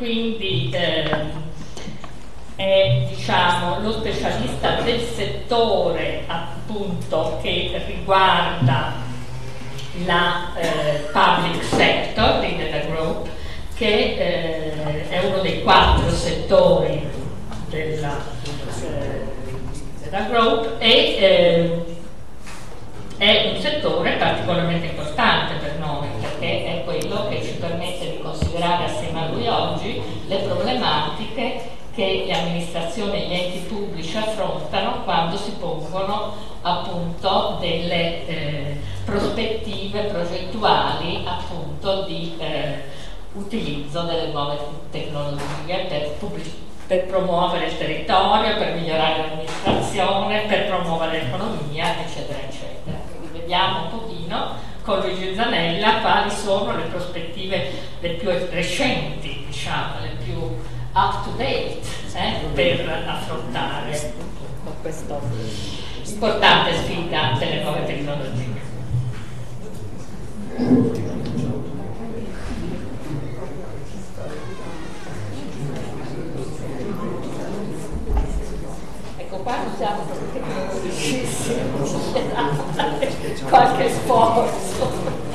quindi eh, è diciamo, lo specialista del settore appunto che riguarda la eh, public sector di Data Group, che eh, è uno dei quattro settori della eh, Group e eh, è un settore particolarmente importante per noi perché è quello che ci permette considerare assieme a lui oggi le problematiche che le amministrazioni e gli enti pubblici affrontano quando si pongono appunto delle eh, prospettive progettuali appunto di eh, utilizzo delle nuove tecnologie per, per, promuovere il territorio, per migliorare l'amministrazione, per promuovere l'economia, eccetera, eccetera. Quindi vediamo un pochino con Luigi Zanella quali sono le prospettive le più recenti, diciamo, le più up to date eh, per affrontare questa importante sfida delle nuove tecnologie. Qua non siamo tecnologicissimi, qualche sforzo.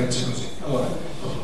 Frecce così. Allora,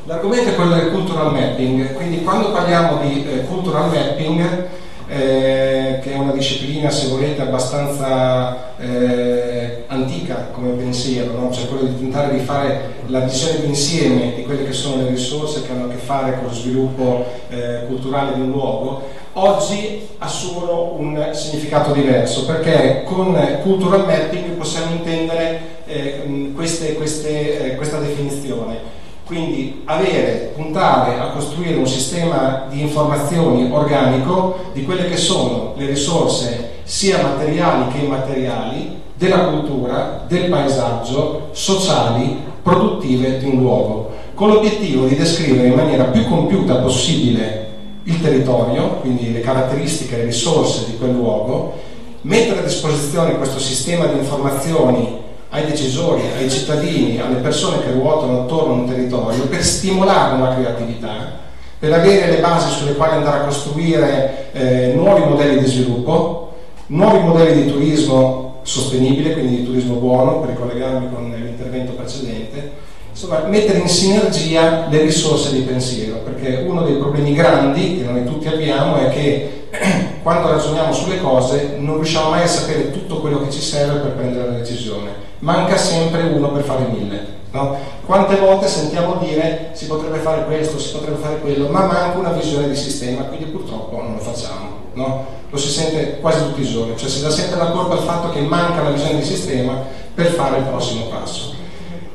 l'argomento è quello del cultural mapping, quindi quando parliamo di eh, cultural mapping, eh, che è una disciplina, se volete, abbastanza eh, antica come pensiero, no? cioè quello di tentare di fare la visione d'insieme di quelle che sono le risorse che hanno a che fare con lo sviluppo eh, culturale di un luogo, oggi assumono un significato diverso perché con cultural mapping possiamo intendere eh, queste, queste, eh, questa definizione. Quindi avere, puntare a costruire un sistema di informazioni organico di quelle che sono le risorse sia materiali che immateriali della cultura, del paesaggio, sociali, produttive di un luogo, con l'obiettivo di descrivere in maniera più compiuta possibile il territorio, quindi le caratteristiche le risorse di quel luogo, mettere a disposizione questo sistema di informazioni ai decisori, ai cittadini, alle persone che ruotano attorno a un territorio per stimolare una creatività, per avere le basi sulle quali andare a costruire eh, nuovi modelli di sviluppo, nuovi modelli di turismo sostenibile, quindi di turismo buono, per ricollegarmi con l'intervento precedente, insomma mettere in sinergia le risorse di pensiero, perché uno dei problemi grandi che noi tutti abbiamo è che quando ragioniamo sulle cose non riusciamo mai a sapere tutto quello che ci serve per prendere la decisione manca sempre uno per fare mille. No? Quante volte sentiamo dire si potrebbe fare questo, si potrebbe fare quello, ma manca una visione di sistema, quindi purtroppo non lo facciamo. No? Lo si sente quasi tutti i giorni, cioè si dà sempre la colpa al fatto che manca la visione di sistema per fare il prossimo passo.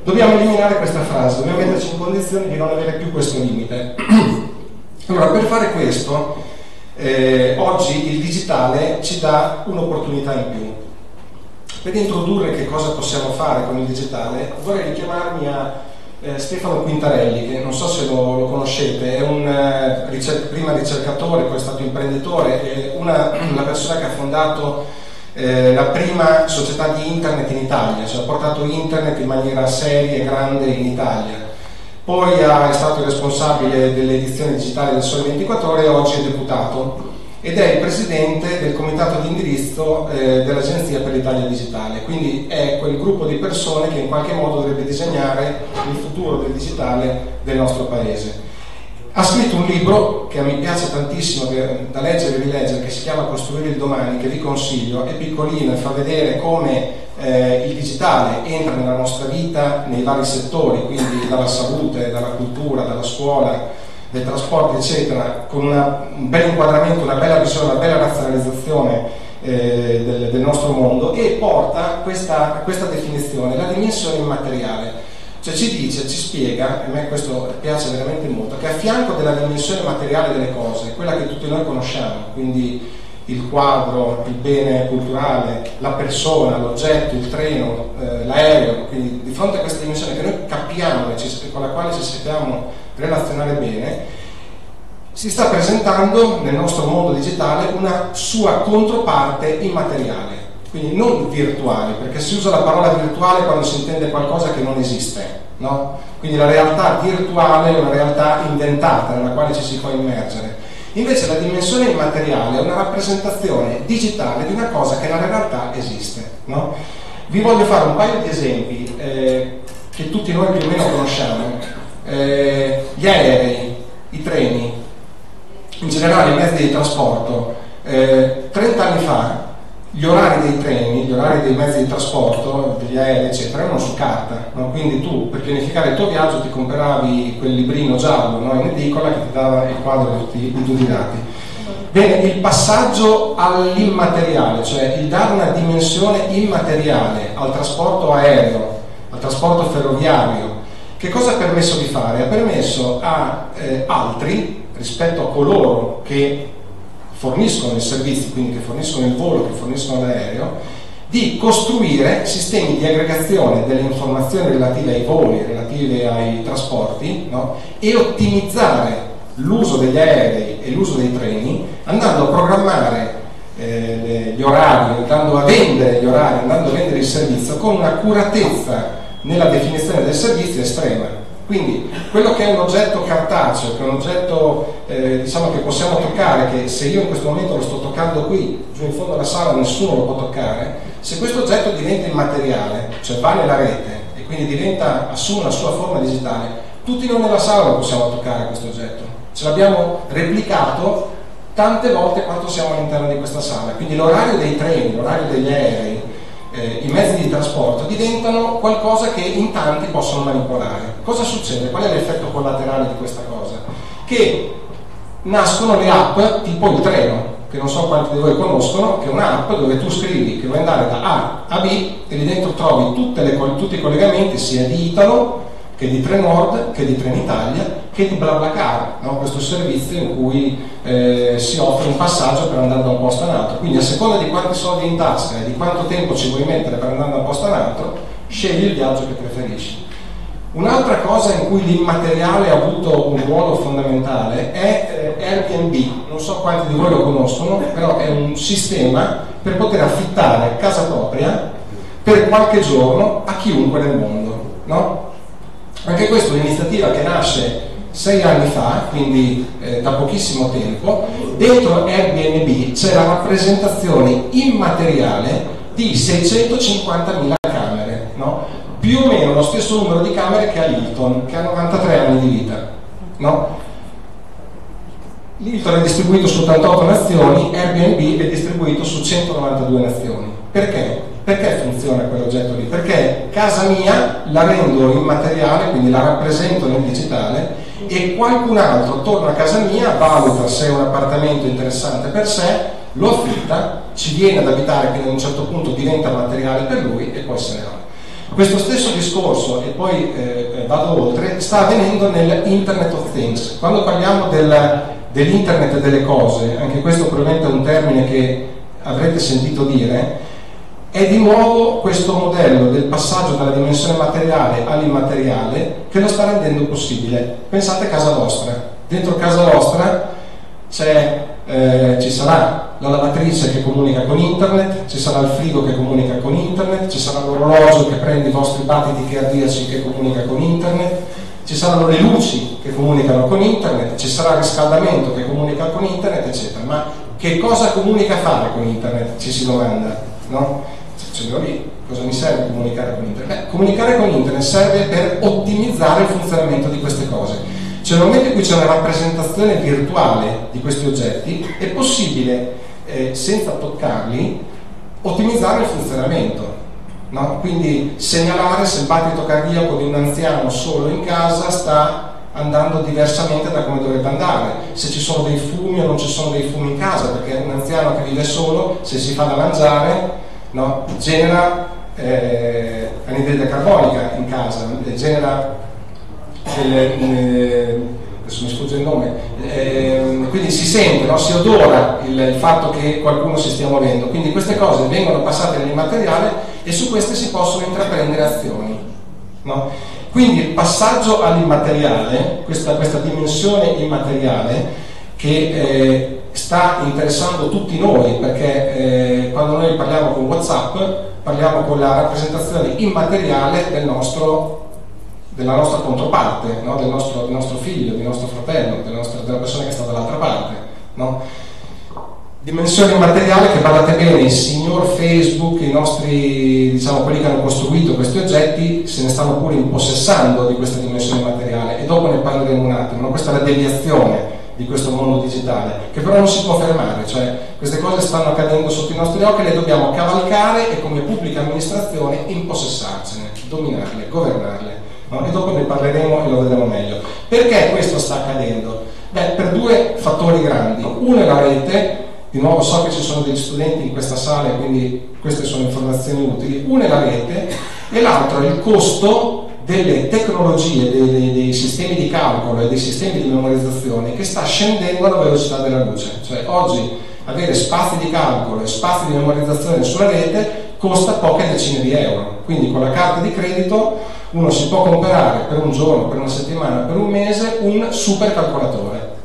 Dobbiamo eliminare questa frase, dobbiamo metterci in condizione di non avere più questo limite. Allora, per fare questo, eh, oggi il digitale ci dà un'opportunità in più per introdurre che cosa possiamo fare con il digitale vorrei richiamarmi a eh, Stefano Quintarelli, che non so se lo, lo conoscete, è un eh, ricer- prima ricercatore, poi è stato imprenditore, è una, una persona che ha fondato eh, la prima società di internet in Italia, cioè ha portato internet in maniera seria e grande in Italia. Poi è stato il responsabile delle edizioni digitali del Sole 24 Ore e oggi è deputato ed è il presidente del comitato di indirizzo eh, dell'Agenzia per l'Italia Digitale, quindi è quel gruppo di persone che in qualche modo dovrebbe disegnare il futuro del digitale del nostro paese. Ha scritto un libro che a me piace tantissimo da leggere e rileggere, che si chiama Costruire il domani, che vi consiglio, è piccolino e fa vedere come eh, il digitale entra nella nostra vita nei vari settori, quindi dalla salute, dalla cultura, dalla scuola, dei trasporti, eccetera, con una, un bel inquadramento, una bella visione, una bella razionalizzazione eh, del, del, nostro mondo e porta questa, questa definizione, la dimensione immateriale. Cioè ci dice, ci spiega, e a me questo piace veramente molto, che a fianco della dimensione materiale delle cose, quella che tutti noi conosciamo, quindi il quadro, il bene culturale, la persona, l'oggetto, il treno, eh, l'aereo, quindi di fronte a questa dimensione che noi capiamo e con la quale ci sappiamo relazionare bene, si sta presentando nel nostro mondo digitale una sua controparte immateriale, quindi non virtuale, perché si usa la parola virtuale quando si intende qualcosa che non esiste, no? quindi la realtà virtuale è una realtà inventata nella quale ci si può immergere. Invece la dimensione immateriale è una rappresentazione digitale di una cosa che nella realtà esiste. No? Vi voglio fare un paio di esempi eh, che tutti noi più o meno conosciamo. Eh, gli aerei, i treni, in generale i mezzi di trasporto. Eh, 30 anni fa gli orari dei treni, gli orari dei mezzi di trasporto, degli aerei, eccetera, erano su carta. No? Quindi tu per pianificare il tuo viaggio ti compravi quel librino giallo no? in edicola che ti dava il quadro di tutti, di tutti i dati. Bene, il passaggio all'immateriale, cioè il dare una dimensione immateriale al trasporto aereo, al trasporto ferroviario, che cosa ha permesso di fare? Ha permesso a eh, altri, rispetto a coloro che forniscono i servizi, quindi che forniscono il volo, che forniscono l'aereo, di costruire sistemi di aggregazione delle informazioni relative ai voli, relative ai trasporti no? e ottimizzare l'uso degli aerei e l'uso dei treni andando a programmare eh, gli orari, andando a vendere gli orari, andando a vendere il servizio con un'accuratezza nella definizione del servizio estrema. Quindi quello che è un oggetto cartaceo, che è un oggetto eh, diciamo che possiamo toccare, che se io in questo momento lo sto toccando qui, giù in fondo alla sala nessuno lo può toccare, se questo oggetto diventa immateriale, cioè va nella rete e quindi diventa, assume la sua forma digitale, tutti noi nella sala lo possiamo toccare questo oggetto. Ce l'abbiamo replicato tante volte quanto siamo all'interno di questa sala. Quindi l'orario dei treni, l'orario degli aerei, eh, i mezzi di trasporto diventano qualcosa che in tanti possono manipolare. Cosa succede? Qual è l'effetto collaterale di questa cosa? Che nascono le app tipo il treno, che non so quanti di voi conoscono, che è un'app dove tu scrivi che vuoi andare da A a B e lì dentro trovi le, tutti i collegamenti sia di Italo che di Trenord, che di Trenitalia, che di BlaBlaCar, no? questo servizio in cui eh, si offre un passaggio per andare da un posto a un altro. Quindi a seconda di quanti soldi in tasca e di quanto tempo ci vuoi mettere per andare da un posto a un altro, scegli il viaggio che preferisci. Un'altra cosa in cui l'immateriale ha avuto un ruolo fondamentale è eh, Airbnb, non so quanti di voi lo conoscono, però è un sistema per poter affittare casa propria per qualche giorno a chiunque nel mondo. No? Anche questa è un'iniziativa che nasce sei anni fa, quindi eh, da pochissimo tempo, dentro Airbnb c'è la rappresentazione immateriale di 650.000 camere, no? più o meno lo stesso numero di camere che ha Hilton, che ha 93 anni di vita. No? L'Hilton è distribuito su 88 nazioni, Airbnb è distribuito su 192 nazioni. Perché? Perché funziona quell'oggetto lì? Perché casa mia la rendo immateriale, quindi la rappresento nel digitale e qualcun altro torna a casa mia, valuta se è un appartamento interessante per sé, lo affitta, ci viene ad abitare, quindi a un certo punto diventa materiale per lui e poi se ne va. Questo stesso discorso, e poi eh, eh vado oltre, sta avvenendo nell'Internet of Things. Quando parliamo del, dell'Internet delle cose, anche questo probabilmente è un termine che avrete sentito dire, è di nuovo questo modello del passaggio dalla dimensione materiale all'immateriale che lo sta rendendo possibile. Pensate a casa vostra. Dentro casa vostra eh, ci sarà la lavatrice che comunica con internet, ci sarà il frigo che comunica con internet, ci sarà l'orologio che prende i vostri battiti cardiaci che comunica con internet, ci saranno le luci che comunicano con internet, ci sarà il riscaldamento che comunica con internet, eccetera. Ma che cosa comunica fare con internet? Ci si domanda, no? Lì, cosa mi serve comunicare con internet? Beh, comunicare con internet serve per ottimizzare il funzionamento di queste cose. Cioè nel momento in cui c'è una rappresentazione virtuale di questi oggetti, è possibile, eh, senza toccarli, ottimizzare il funzionamento. No? Quindi segnalare se il battito cardiaco di un anziano solo in casa sta andando diversamente da come dovrebbe andare, se ci sono dei fumi o non ci sono dei fumi in casa, perché un anziano che vive solo, se si fa da mangiare, no? genera eh, anidride carbonica in casa, genera delle, eh, adesso mi sfugge il nome, eh, quindi si sente, no? si odora il, il, fatto che qualcuno si stia muovendo, quindi queste cose vengono passate nell'immateriale e su queste si possono intraprendere azioni. No? Quindi il passaggio all'immateriale, questa, questa dimensione immateriale, che eh, sta interessando tutti noi, perché eh, quando noi parliamo con Whatsapp parliamo con la rappresentazione immateriale del nostro, della nostra controparte, no? del, nostro, del, nostro, figlio, del nostro fratello, della, nostra, della persona che sta dall'altra parte. No? Dimensione immateriale che badate bene, il signor Facebook, i nostri, diciamo, quelli che hanno costruito questi oggetti, se ne stanno pure impossessando di questa dimensione immateriale e dopo ne parleremo un attimo, no? questa è la deviazione di questo mondo digitale, che però non si può fermare, cioè queste cose stanno accadendo sotto i nostri occhi le dobbiamo cavalcare e come pubblica amministrazione impossessarsene, dominarle, governarle. No? E dopo ne parleremo e lo vedremo meglio. Perché questo sta accadendo? Beh, per due fattori grandi. Uno è la rete, di nuovo so che ci sono degli studenti in questa sala, quindi queste sono informazioni utili. Uno è la rete e l'altro è il costo delle tecnologie, dei, dei, sistemi di calcolo e dei sistemi di memorizzazione che sta scendendo alla velocità della luce. Cioè oggi avere spazi di calcolo e spazi di memorizzazione sulla rete costa poche decine di euro. Quindi con la carta di credito uno si può comprare per un giorno, per una settimana, per un mese un super calcolatore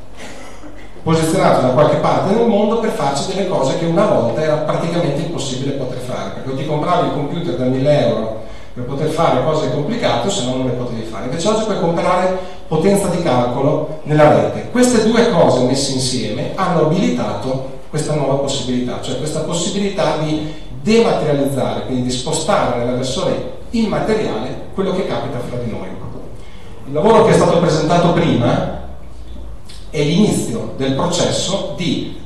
posizionato da qualche parte nel mondo per farci delle cose che una volta era praticamente impossibile poter fare, perché ti compravi il computer da 1000 euro per poter fare cose complicate, se no non le potevi fare. Invece oggi puoi comprare potenza di calcolo nella rete. Queste due cose messe insieme hanno abilitato questa nuova possibilità, cioè questa possibilità di dematerializzare, quindi di spostare nella versione immateriale quello che capita fra di noi. Il lavoro che è stato presentato prima è l'inizio del processo di,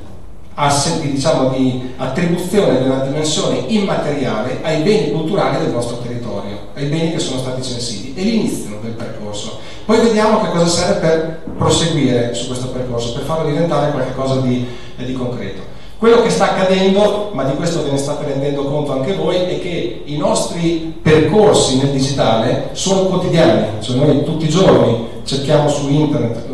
diciamo, di attribuzione della dimensione immateriale ai beni culturali del nostro territorio, ai beni che sono stati censiti. È l'inizio del percorso. Poi vediamo che cosa serve per proseguire su questo percorso, per farlo diventare qualcosa di, eh, di concreto. Quello che sta accadendo, ma di questo ve ne state rendendo conto anche voi, è che i nostri percorsi nel digitale sono quotidiani, cioè noi tutti i giorni cerchiamo su internet,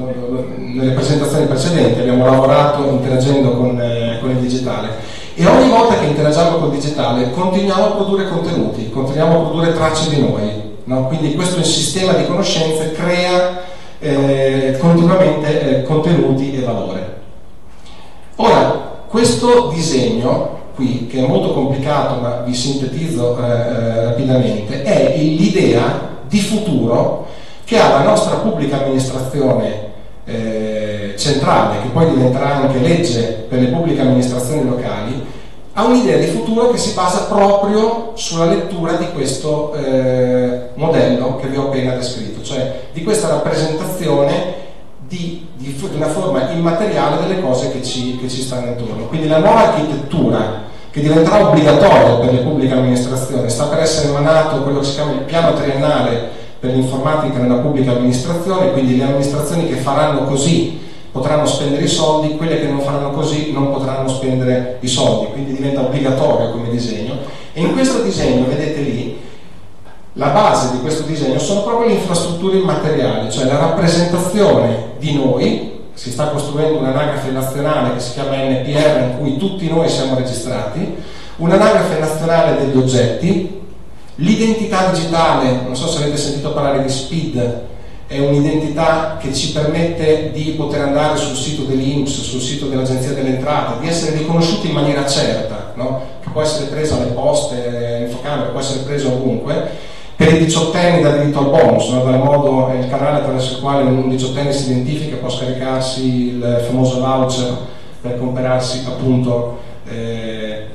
nelle presentazioni precedenti abbiamo lavorato interagendo con, eh, con il digitale e ogni volta che interagiamo col digitale continuiamo a produrre contenuti, continuiamo a produrre tracce di noi, no? quindi questo sistema di conoscenze crea eh, continuamente eh, contenuti e valore. Ora, questo disegno qui, che è molto complicato ma vi sintetizzo eh, eh, rapidamente, è l'idea di futuro che ha la nostra pubblica amministrazione eh, centrale, che poi diventerà anche legge per le pubbliche amministrazioni locali, ha un'idea di futuro che si basa proprio sulla lettura di questo eh, modello che vi ho appena descritto, cioè di questa rappresentazione di, di, una forma immateriale delle cose che ci, che ci stanno intorno. Quindi la nuova architettura che diventerà obbligatoria per le pubbliche amministrazioni, sta per essere emanato quello che si chiama il piano triennale per l'informatica nella pubblica amministrazione, quindi le amministrazioni che faranno così potranno spendere i soldi, quelle che non faranno così non potranno spendere i soldi, quindi diventa obbligatorio come disegno. E in questo disegno, vedete lì, la base di questo disegno sono proprio le infrastrutture immateriali, cioè la rappresentazione di noi, si sta costruendo un'anagrafe nazionale che si chiama NPR in cui tutti noi siamo registrati, un'anagrafe nazionale degli oggetti, l'identità digitale, non so se avete sentito parlare di SPID, è un'identità che ci permette di poter andare sul sito dell'INPS, sul sito dell'Agenzia delle Entrate, di essere riconosciuti in maniera certa, no? che può essere presa alle poste, infocamere, può essere preso ovunque, per i diciottenni dà diritto al bonus, no? dal modo è il canale attraverso il quale un diciottenne si identifica può scaricarsi il famoso voucher per comprarsi appunto eh,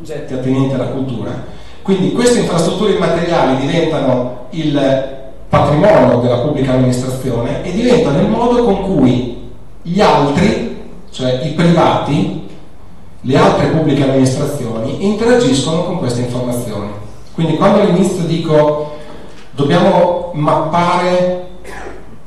oggetti attinenti alla cultura. Quindi queste infrastrutture immateriali diventano il patrimonio della pubblica amministrazione e diventano il modo con cui gli altri, cioè i privati, le altre pubbliche amministrazioni interagiscono con queste informazioni. Quindi quando all'inizio dico dobbiamo mappare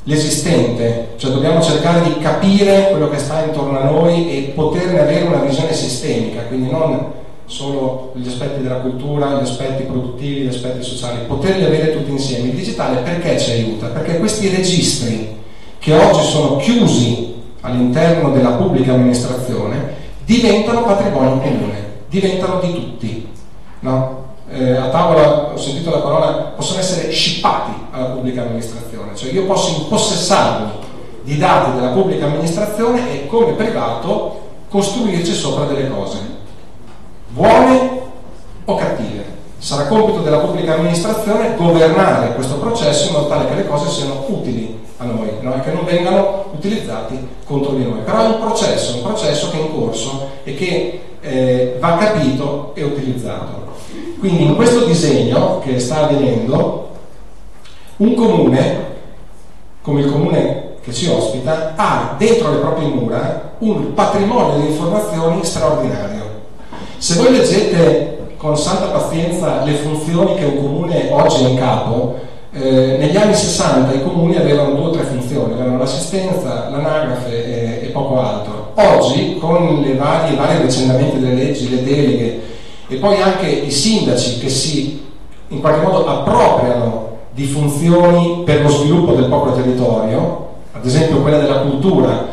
l'esistente, cioè dobbiamo cercare di capire quello che sta intorno a noi e poterne avere una visione sistemica, quindi non solo gli aspetti della cultura, gli aspetti produttivi, gli aspetti sociali, poterli avere tutti insieme. Il digitale perché ci aiuta? Perché questi registri che oggi sono chiusi all'interno della pubblica amministrazione diventano patrimonio comune, diventano di tutti. No? eh, a tavola ho sentito la parola, possono essere scippati alla pubblica amministrazione, cioè io posso impossessarmi di dati della pubblica amministrazione e come privato costruirci sopra delle cose, buone o cattive, Sarà compito della pubblica amministrazione governare questo processo in modo tale che le cose siano utili a noi no? e che non vengano utilizzati contro di noi. Però è un processo, un processo che è in corso e che eh, va capito e utilizzato. Quindi in questo disegno che sta avvenendo, un comune, come il comune che ci ospita, ha dentro le proprie mura un patrimonio di informazioni straordinario. Se voi leggete con santa pazienza le funzioni che un comune oggi è in capo, eh, negli anni 60 i comuni avevano due o tre funzioni, avevano l'assistenza, l'anagrafe e, e poco altro. Oggi, con i vari, avvicendamenti delle leggi, le deleghe e poi anche i sindaci che si in qualche modo appropriano di funzioni per lo sviluppo del proprio territorio, ad esempio quella della cultura,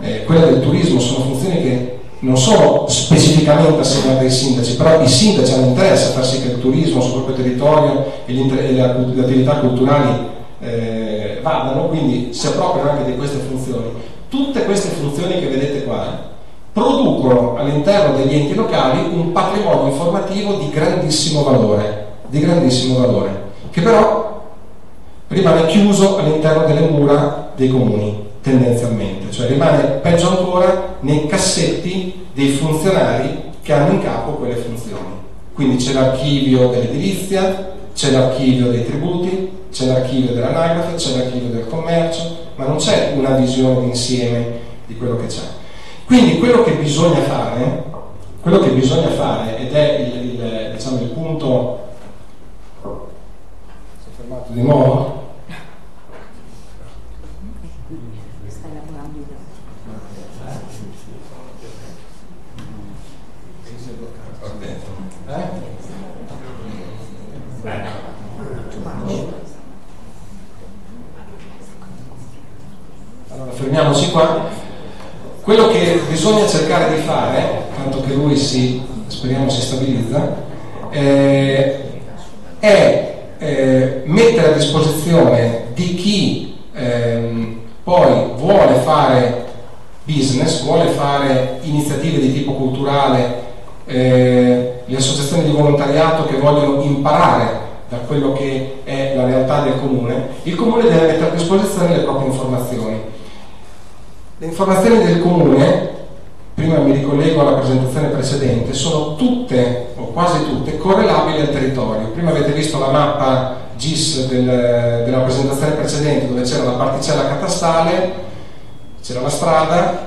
eh, quella del turismo, sono funzioni che non sono specificamente assegnate ai sindaci, però i sindaci hanno interesse a far sì che il turismo sul proprio territorio e, le, attività culturali eh, vadano, quindi si appropriano anche di queste funzioni. Tutte queste funzioni che vedete qua producono all'interno degli enti locali un patrimonio informativo di grandissimo valore, di grandissimo valore che però rimane chiuso all'interno delle mura dei comuni tendenzialmente, cioè rimane peggio ancora nei cassetti dei funzionari che hanno in capo quelle funzioni. Quindi c'è l'archivio dell'edilizia, c'è l'archivio dei tributi, c'è l'archivio dell'anagrafe, c'è l'archivio del commercio, ma non c'è una visione d'insieme di quello che c'è. Quindi quello che bisogna fare, quello che bisogna fare ed è il, il, diciamo, il punto... Si è fermato di nuovo? Fermiamoci qua. Quello che bisogna cercare di fare, tanto che lui si, speriamo si stabilizza, eh, è eh, mettere a disposizione di chi ehm, poi vuole fare business, vuole fare iniziative di tipo culturale, eh, le associazioni di volontariato che vogliono imparare da quello che è la realtà del comune, il comune deve mettere a disposizione le proprie informazioni. Le informazioni del comune, prima mi ricollego alla presentazione precedente, sono tutte o quasi tutte correlabili al territorio. Prima avete visto la mappa GIS del, della presentazione precedente dove c'era la particella catastale, c'era la strada,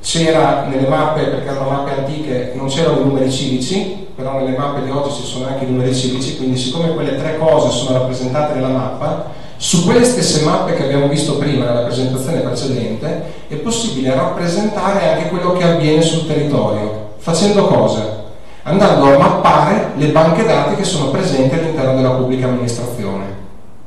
c'era nelle mappe, perché erano mappe antiche, non c'erano i numeri civici, però nelle mappe di oggi ci sono anche i numeri civici, quindi siccome quelle tre cose sono rappresentate nella mappa, su quelle stesse mappe che abbiamo visto prima nella presentazione precedente è possibile rappresentare anche quello che avviene sul territorio. Facendo cosa? Andando a mappare le banche dati che sono presenti all'interno della pubblica amministrazione.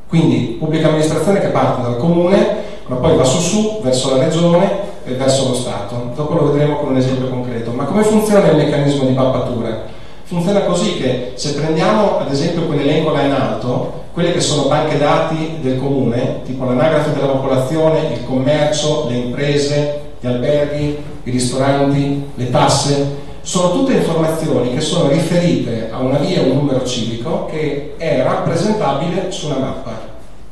Quindi pubblica amministrazione che parte dal comune, ma poi va su su, verso la regione e verso lo Stato. Dopo lo vedremo con un esempio concreto. Ma come funziona il meccanismo di mappatura? Funziona così che se prendiamo ad esempio quell'elenco là in alto, quelle che sono banche dati del comune, tipo l'anagrafe della popolazione, il commercio, le imprese, gli alberghi, i ristoranti, le tasse, sono tutte informazioni che sono riferite a una via o un numero civico che è rappresentabile su una mappa.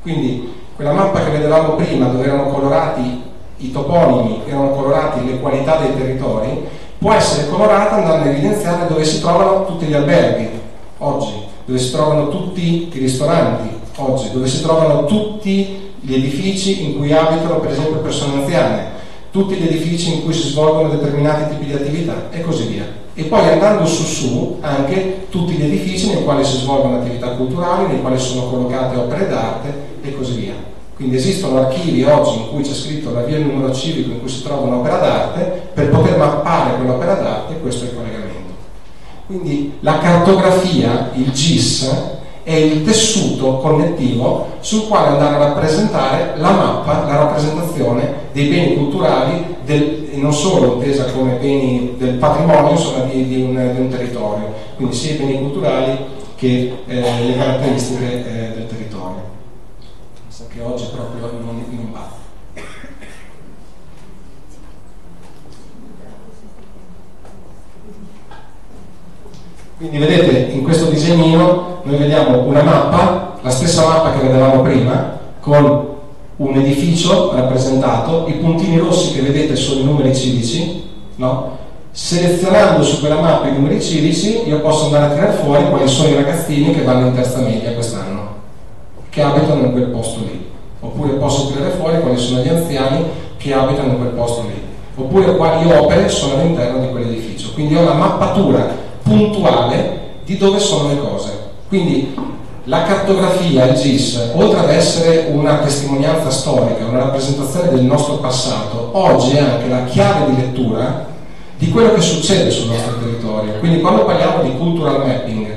Quindi quella mappa che vedevamo prima dove erano colorati i toponimi, erano colorati le qualità dei territori, può essere colorata andando a evidenziare dove si trovano tutti gli alberghi oggi, dove si trovano tutti i ristoranti oggi, dove si trovano tutti gli edifici in cui abitano per esempio persone anziane, tutti gli edifici in cui si svolgono determinati tipi di attività e così via. E poi andando su su anche tutti gli edifici nei quali si svolgono attività culturali, nei quali sono collocate opere d'arte e così via. Quindi esistono archivi oggi in cui c'è scritto la via il numero civico in cui si trova un'opera d'arte, per poter mappare quell'opera d'arte questo è il collegamento. Quindi la cartografia, il GIS, è il tessuto connettivo sul quale andare a rappresentare la mappa, la rappresentazione dei beni culturali, del, non solo intesa come beni del patrimonio insomma, di, di, un, di, un, territorio, quindi sia i beni culturali che eh, le caratteristiche eh, del territorio che oggi proprio non, non va. Quindi vedete in questo disegnino noi vediamo una mappa, la stessa mappa che vedevamo prima, con un edificio rappresentato, i puntini rossi che vedete sono i numeri civici, no? selezionando su quella mappa i numeri civici io posso andare a tirare fuori quali sono i ragazzini che vanno in terza media quest'anno, che abitano in quel posto lì, oppure posso tirare fuori quali sono gli anziani che abitano in quel posto lì, oppure quali opere sono all'interno di quell'edificio. Quindi ho la mappatura puntuale di dove sono le cose. Quindi la cartografia, il GIS, oltre ad essere una testimonianza storica, una rappresentazione del nostro passato, oggi è anche la chiave di lettura di quello che succede sul nostro territorio. Quindi quando parliamo di cultural mapping,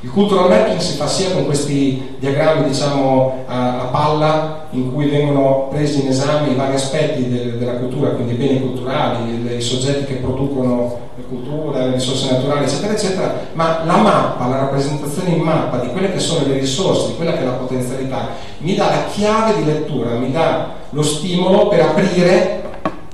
il cultural mapping si fa sia con questi diagrammi diciamo, a, a, palla in cui vengono presi in esame i vari aspetti de, della cultura, quindi i beni culturali, i soggetti che producono la cultura, le risorse naturali, eccetera, eccetera, ma la mappa, la rappresentazione in mappa di quelle che sono le risorse, di quella che è la potenzialità, mi dà la chiave di lettura, mi dà lo stimolo per aprire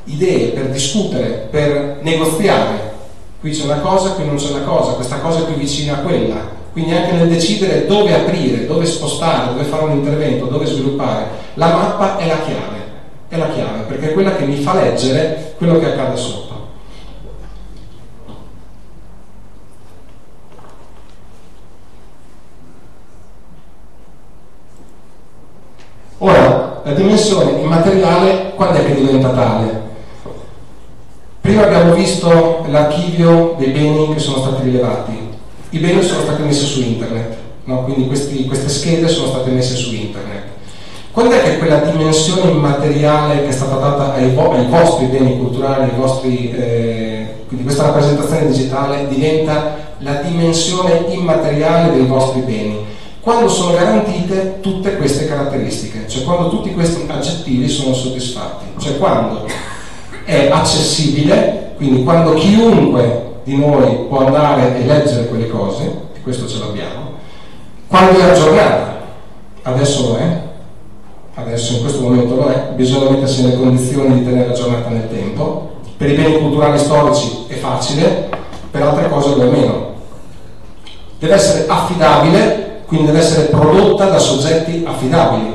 idee, per discutere, per negoziare. Qui c'è una cosa, qui non c'è una cosa, questa cosa è più vicina a quella quindi anche nel decidere dove aprire, dove spostare, dove fare un intervento, dove sviluppare, la mappa è la chiave, è la chiave, perché è quella che mi fa leggere quello che accade sotto. Ora, la dimensione immateriale quando è che diventa tale? Prima abbiamo visto l'archivio dei beni che sono stati rilevati, i beni sono stati messi su internet, no? quindi questi, queste schede sono state messe su internet. Quando è che quella dimensione immateriale che è stata data ai, ai vostri beni culturali, vostri, eh, quindi questa rappresentazione digitale diventa la dimensione immateriale dei vostri beni? Quando sono garantite tutte queste caratteristiche, cioè quando tutti questi aggettivi sono soddisfatti, cioè quando è accessibile, quindi quando chiunque di noi può andare e leggere quelle cose, e questo ce l'abbiamo, quando è aggiornata, adesso lo è, adesso in questo momento lo è, bisogna mettersi nelle condizioni di tenere aggiornata nel tempo, per i beni culturali storici è facile, per altre cose lo è meno. Deve essere affidabile, quindi deve essere prodotta da soggetti affidabili.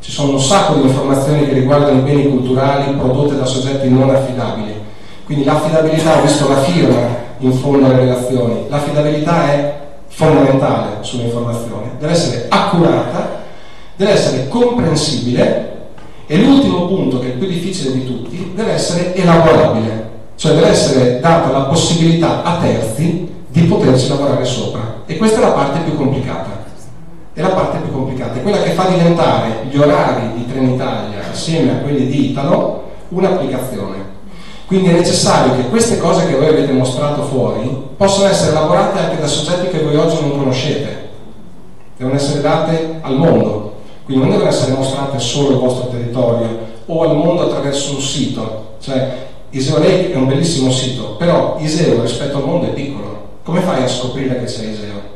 Ci sono un sacco di informazioni che riguardano i beni culturali prodotte da soggetti non affidabili. Quindi l'affidabilità, ho visto la firma in fondo alle relazioni. L'affidabilità è fondamentale sull'informazione, deve essere accurata, deve essere comprensibile e l'ultimo punto, che è il più difficile di tutti, deve essere elaborabile, cioè deve essere data la possibilità a terzi di poterci lavorare sopra. E questa è la parte più complicata. È la parte più complicata, è quella che fa diventare gli orari di Trenitalia assieme a quelli di Italo un'applicazione. Quindi è necessario che queste cose che voi avete mostrato fuori possano essere elaborate anche da soggetti che voi oggi non conoscete, devono essere date al mondo, quindi non devono essere mostrate solo al vostro territorio o al mondo attraverso un sito, cioè Iseo Lake è un bellissimo sito, però Iseo rispetto al mondo è piccolo, come fai a scoprire che c'è Iseo?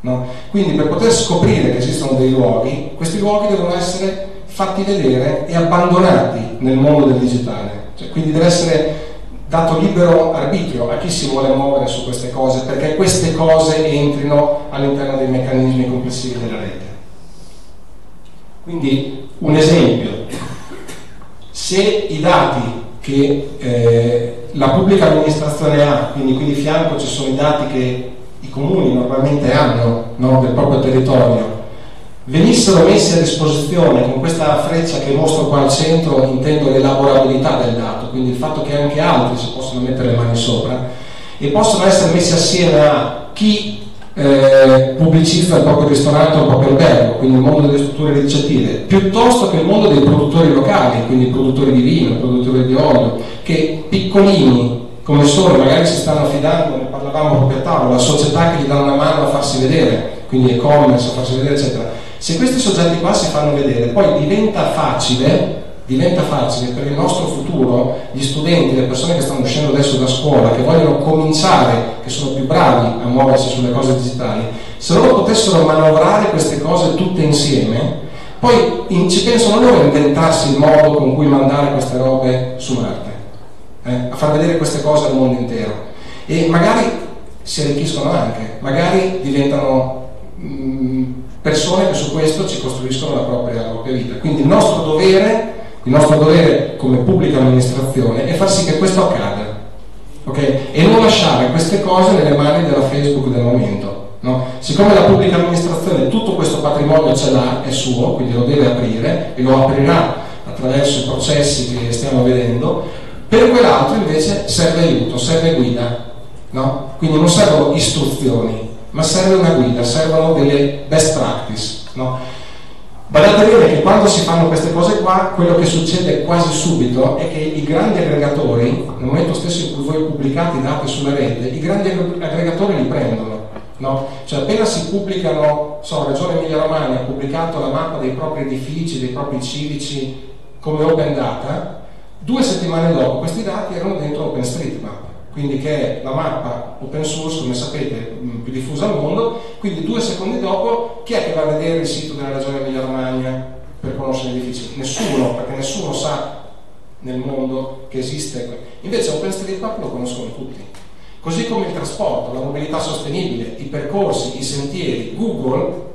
No? Quindi per poter scoprire che esistono dei luoghi, questi luoghi devono essere fatti vedere e abbandonati nel mondo del digitale. Cioè, quindi deve essere dato libero arbitrio a chi si vuole muovere su queste cose perché queste cose entrino all'interno dei meccanismi complessivi della rete. Quindi un esempio, se i dati che eh, la pubblica amministrazione ha, quindi qui di fianco ci sono i dati che i comuni normalmente hanno no, del proprio territorio, venissero messi a disposizione con questa freccia che mostro qua al centro, intendo l'elaborabilità del dato, quindi il fatto che anche altri si possono mettere le mani sopra e possono essere messi assieme a chi eh, pubblicizza il proprio ristorante o il proprio albergo, quindi il mondo delle strutture ricettive, piuttosto che il mondo dei produttori locali, quindi produttori di vino, produttori di olio, che piccolini come sono, magari si stanno affidando, ne parlavamo proprio a tavola, società che gli danno una mano a farsi vedere, quindi e-commerce, a farsi vedere, eccetera se questi soggetti qua si fanno vedere, poi diventa facile, diventa facile per il nostro futuro, gli studenti, le persone che stanno uscendo adesso da scuola, che vogliono cominciare, che sono più bravi a muoversi sulle cose digitali, se loro potessero manovrare queste cose tutte insieme, poi in, ci pensano loro a inventarsi il modo con cui mandare queste robe su Marte, eh, a far vedere queste cose al mondo intero. E magari si arricchiscono anche, magari diventano mh, mm, persone che su questo ci costruiscono la propria, la propria vita. Quindi il nostro dovere, il nostro dovere come pubblica amministrazione è far sì che questo accada. Okay? E non lasciare queste cose nelle mani della Facebook del momento. No? Siccome la pubblica amministrazione tutto questo patrimonio ce l'ha, è suo, quindi lo deve aprire e lo aprirà attraverso i processi che stiamo vedendo, per quell'altro invece serve aiuto, serve guida. No? Quindi non servono istruzioni, ma serve una guida, servono delle best practice. No? Badate bene che quando si fanno queste cose qua, quello che succede quasi subito è che i grandi aggregatori, nel momento stesso in cui voi pubblicate i dati sulla rete, i grandi aggregatori li prendono. No? Cioè appena si pubblicano, so, Regione Emilia Romagna ha pubblicato la mappa dei propri edifici, dei propri civici come open data, due settimane dopo questi dati erano dentro OpenStreetMap quindi che è la mappa open source, come sapete, mm, più diffusa al mondo, quindi due secondi dopo chi è che va a vedere il sito della regione Emilia Romagna per conoscere gli edifici? Nessuno, perché nessuno sa nel mondo che esiste. Invece OpenStreetMap lo conoscono tutti. Così come il trasporto, la mobilità sostenibile, i percorsi, i sentieri, Google,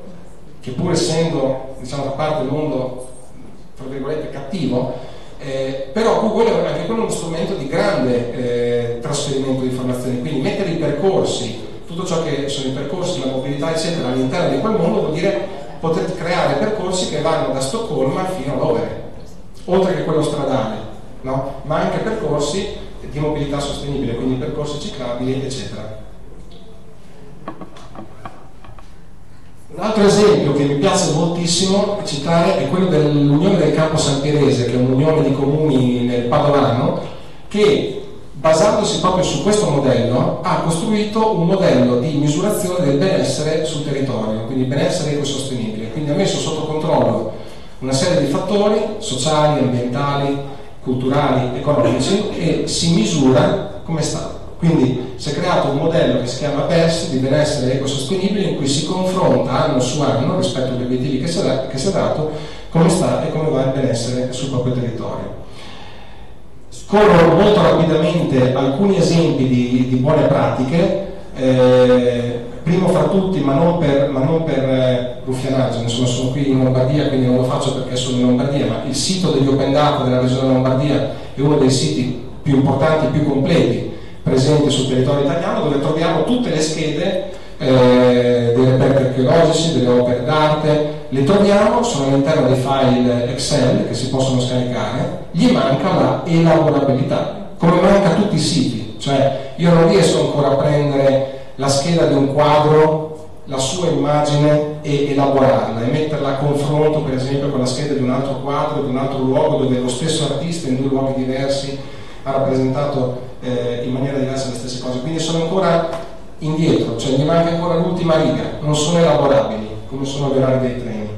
che pur essendo diciamo, da parte del mondo tra virgolette cattivo, eh, però Google è anche quello uno strumento di grande eh, trasferimento di informazioni, quindi mettere i percorsi, tutto ciò che sono i percorsi, la mobilità eccetera all'interno di quel mondo vuol dire poter creare percorsi che vanno da Stoccolma fino a Lovere, oltre che quello stradale, no? ma anche percorsi di mobilità sostenibile, quindi percorsi ciclabili eccetera. Un altro esempio che mi piace moltissimo citare è quello dell'Unione del Campo San Pierese, che è un'unione di comuni nel Padovano, che basandosi proprio su questo modello ha costruito un modello di misurazione del benessere sul territorio, quindi benessere ecosostenibile, quindi ha messo sotto controllo una serie di fattori sociali, ambientali, culturali, economici e si misura come sta quindi si è creato un modello che si chiama BES di benessere ecosostenibile in cui si confronta anno su anno rispetto agli obiettivi che si, è, che si è dato come sta e come va il benessere sul proprio territorio. Scorro molto rapidamente alcuni esempi di, di buone pratiche, eh, primo fra tutti, ma non per, ma non per eh, ruffianaggio, insomma sono qui in Lombardia, quindi non lo faccio perché sono in Lombardia, ma il sito degli Open Data della regione Lombardia è uno dei siti più importanti e più completi presenti sul territorio italiano dove troviamo tutte le schede eh, dei reperti archeologici, delle opere d'arte, le troviamo, sono all'interno dei file Excel che si possono scaricare, gli manca la elaborabilità, come manca a tutti i siti, cioè io non riesco ancora a prendere la scheda di un quadro, la sua immagine e elaborarla e metterla a confronto per esempio con la scheda di un altro quadro, di un altro luogo dove lo stesso artista in due luoghi diversi ha rappresentato eh, in maniera diversa le stesse cose, quindi sono ancora indietro, cioè mi manca ancora l'ultima riga, non sono elaborabili come sono gli orari dei treni.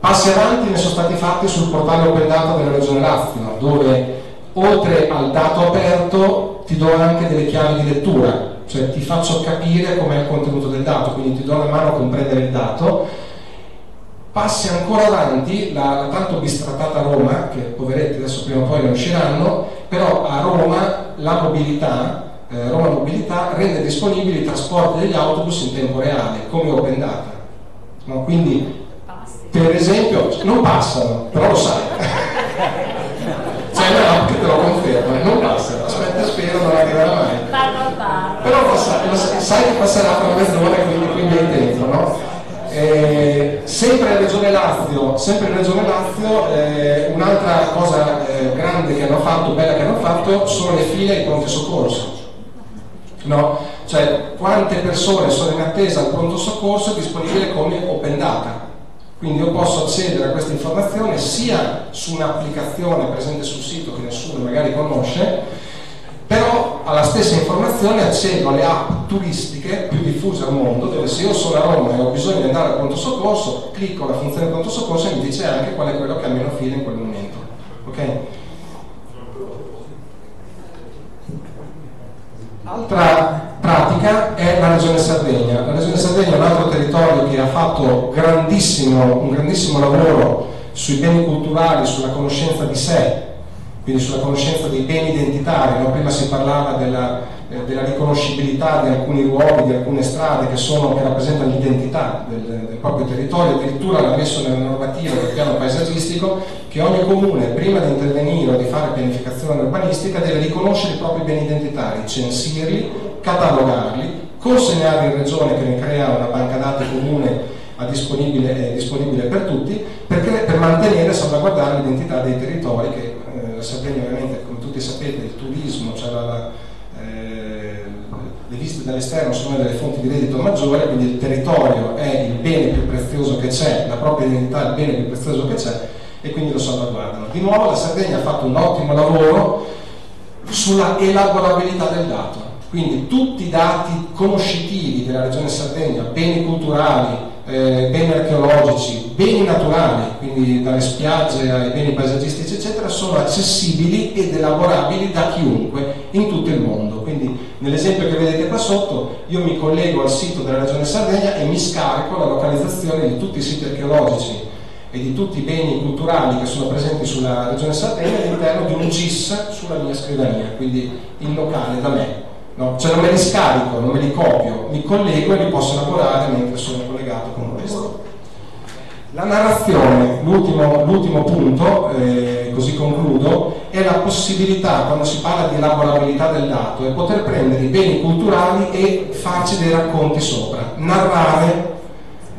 Passi avanti ne sono stati fatti sul portale Open Data della Regione Lazio, dove oltre al dato aperto ti do anche delle chiavi di lettura, cioè ti faccio capire com'è il contenuto del dato, quindi ti do la mano a comprendere il dato passi ancora avanti la, la tanto bistrattata Roma, che poveretti adesso prima o poi ne usciranno, però a Roma la mobilità, eh, Roma Mobilità rende disponibili i trasporti degli autobus in tempo reale, come open data. No? Quindi, per esempio, non passano, però lo sai. C'è un'app che te lo conferma, non passano, aspetta, spero, non arriverà mai. Però sai che passerà tra mezz'ora e quindi, quindi hai tempo, no? Eh, sempre in Regione Lazio, sempre in Regione Lazio eh, un'altra cosa eh, grande che hanno fatto, bella che hanno fatto, sono le file ai pronti soccorso. No? Cioè quante persone sono in attesa al pronto soccorso disponibile come open data. Quindi io posso accedere a questa informazione sia su un'applicazione presente sul sito che nessuno magari conosce, però alla stessa informazione accedo alle app turistiche più diffuse al mondo dove se io sono a Roma e ho bisogno di andare al pronto soccorso clicco la funzione pronto soccorso e mi dice anche qual è quello che ha meno fila in quel momento ok? Altra pratica è la Regione Sardegna. La Regione Sardegna è un altro territorio che ha fatto grandissimo, un grandissimo lavoro sui beni culturali, sulla conoscenza di sé quindi sulla conoscenza dei beni identitari, no? prima si parlava della, eh, della riconoscibilità di alcuni luoghi, di alcune strade che, sono, che rappresentano l'identità del, del, proprio territorio, addirittura l'ha messo nella normativa del piano paesaggistico che ogni comune prima di intervenire o di fare pianificazione urbanistica deve riconoscere i propri beni identitari, censirli, catalogarli, consegnarli in regione che ne crea una banca dati comune disponibile, disponibile, per tutti perché, per mantenere e salvaguardare l'identità dei territori che eh, Sardegna ovviamente come tutti sapete il turismo, cioè la, la, eh, le visite dall'esterno sono delle fonti di reddito maggiore, quindi il territorio è il bene più prezioso che c'è, la propria identità è il bene più prezioso che c'è e quindi lo salvaguardano. Di nuovo la Sardegna ha fatto un ottimo lavoro sulla elaborabilità del dato, quindi tutti i dati conoscitivi della regione Sardegna, beni culturali, eh, beni archeologici, beni naturali, quindi dalle spiagge ai beni paesaggistici, eccetera, sono accessibili ed elaborabili da chiunque in tutto il mondo. Quindi nell'esempio che vedete qua sotto io mi collego al sito della Regione Sardegna e mi scarico la localizzazione di tutti i siti archeologici e di tutti i beni culturali che sono presenti sulla Regione Sardegna all'interno di un GIS sulla mia scrivania, quindi in locale da me. No? Cioè non me li scarico, non me li copio, mi collego e li posso elaborare mentre sono collegato con questo. La narrazione, l'ultimo, l'ultimo punto, eh, così concludo, è la possibilità, quando si parla di elaborabilità del dato, è poter prendere i beni culturali e farci dei racconti sopra, narrare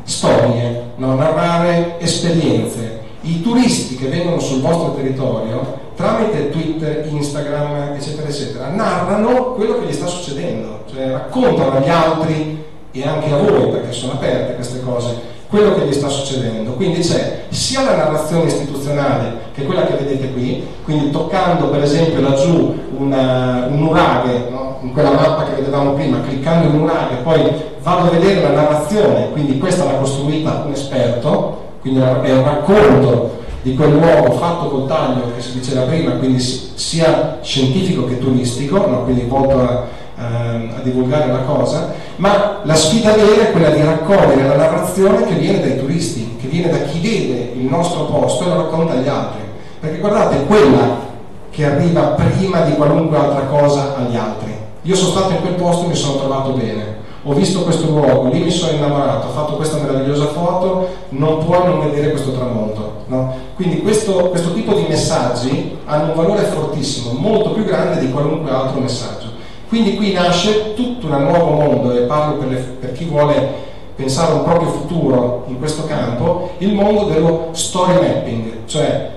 storie, no? narrare esperienze. I turisti che vengono sul vostro territorio tramite Twitter, Instagram, eccetera, eccetera, narrano quello che gli sta succedendo, cioè raccontano agli altri e anche a voi, perché sono aperte queste cose, quello che gli sta succedendo. Quindi c'è sia la narrazione istituzionale che quella che vedete qui, quindi toccando per esempio laggiù una, un uraghe, no? in quella mappa che vedevamo prima, cliccando in uraghe, poi vado a vedere la narrazione, quindi questa l'ha costruita un esperto, quindi è un racconto di quel luogo fatto col taglio che si diceva prima, quindi sia scientifico che turistico, no? quindi volto a, a, a, divulgare la cosa, ma la sfida vera è quella di raccogliere la narrazione che viene dai turisti, che viene da chi vede il nostro posto e lo racconta agli altri. Perché guardate, è quella che arriva prima di qualunque altra cosa agli altri. Io sono stato in quel posto e mi sono trovato bene ho visto questo luogo, lì mi sono innamorato, ho fatto questa meravigliosa foto, non puoi non vedere questo tramonto. No? Quindi questo, questo, tipo di messaggi hanno un valore fortissimo, molto più grande di qualunque altro messaggio. Quindi qui nasce tutto un nuovo mondo, e parlo per, le, per chi vuole pensare a un proprio futuro in questo campo, il mondo dello story mapping, cioè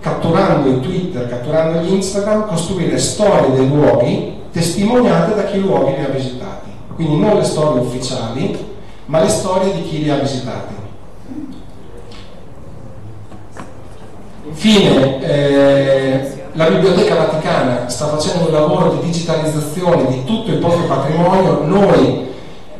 catturando i Twitter, catturando gli Instagram, costruire storie dei luoghi testimoniate da chi i luoghi li ha visitati. Quindi non le storie ufficiali, ma le storie di chi li ha visitati. Infine, eh, la Biblioteca Vaticana sta facendo un lavoro di digitalizzazione di tutto il proprio patrimonio. Noi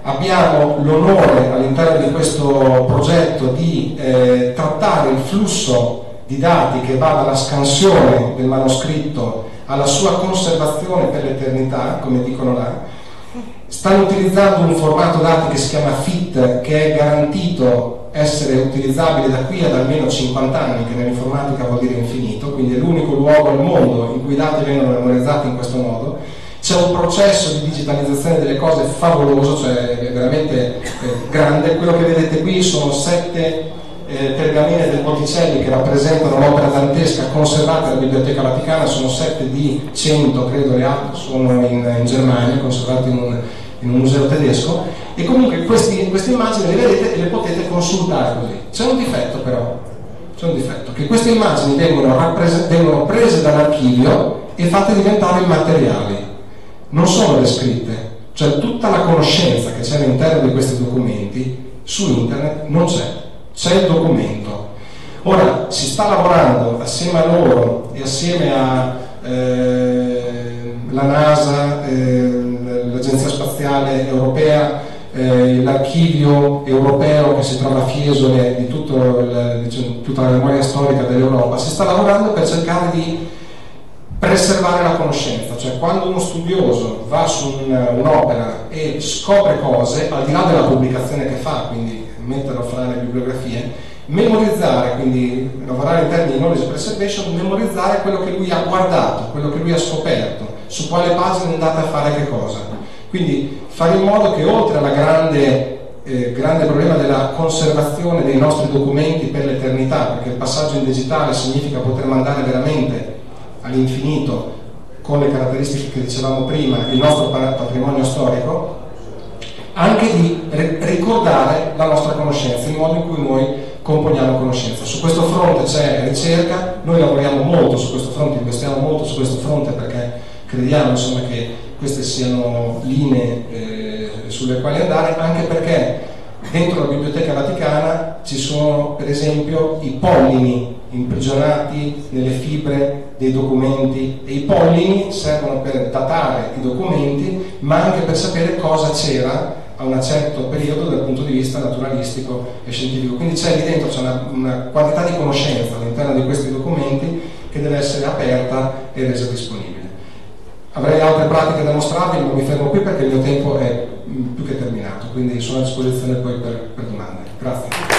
abbiamo l'onore all'interno di questo progetto di eh, trattare il flusso di dati che va dalla scansione del manoscritto alla sua conservazione per l'eternità, come dicono là, stanno utilizzando un formato dati che si chiama FIT, che è garantito essere utilizzabile da qui ad almeno 50 anni, che nell'informatica vuol dire infinito, quindi è l'unico luogo al mondo in cui i dati vengono memorizzati in questo modo. C'è un processo di digitalizzazione delle cose favoloso, cioè veramente eh, grande. Quello che vedete qui sono sette eh, pergamene del Botticelli che rappresentano l'opera dantesca conservata alla Biblioteca Vaticana, sono sette di 100, credo le altre sono in, in Germania, conservate in un, in un, museo tedesco, e comunque questi, queste immagini le vedete e le potete consultare così. C'è un difetto però, c'è un difetto, che queste immagini vengono, vengono prese dall'archivio e fatte diventare immateriali, non sono descritte, cioè tutta la conoscenza che c'è all'interno di questi documenti su internet non c'è c'è il documento. Ora si sta lavorando assieme a loro e assieme alla eh, NASA, eh, l'Agenzia Spaziale Europea, eh, l'archivio europeo che si trova a Fiesole di il, diciamo, tutta la memoria storica dell'Europa, si sta lavorando per cercare di preservare la conoscenza, cioè quando uno studioso va su un, un'opera e scopre cose, al di là della pubblicazione che fa, quindi metterlo fra le bibliografie, memorizzare, quindi lavorare in termini di knowledge preservation, memorizzare quello che lui ha guardato, quello che lui ha scoperto, su quale pagina andate a fare che cosa. Quindi fare in modo che oltre alla grande eh, grande problema della conservazione dei nostri documenti per l'eternità, perché il passaggio in digitale significa poter mandare veramente all'infinito con le caratteristiche che dicevamo prima il nostro patrimonio storico, anche di ricordare la nostra conoscenza, il modo in cui noi componiamo conoscenza. Su questo fronte c'è ricerca, noi lavoriamo molto su questo fronte, investiamo molto su questo fronte perché crediamo insomma, che queste siano linee eh, sulle quali andare, anche perché dentro la Biblioteca Vaticana ci sono per esempio i pollini imprigionati nelle fibre dei documenti e i pollini servono per datare i documenti ma anche per sapere cosa c'era a un certo periodo dal punto di vista naturalistico e scientifico. Quindi c'è lì dentro c'è una, una quantità di conoscenza all'interno di questi documenti che deve essere aperta e resa disponibile. Avrei altre pratiche da mostrarvi, ma mi fermo qui perché il mio tempo è mm, più che terminato, quindi sono a disposizione poi per, per domande. Grazie.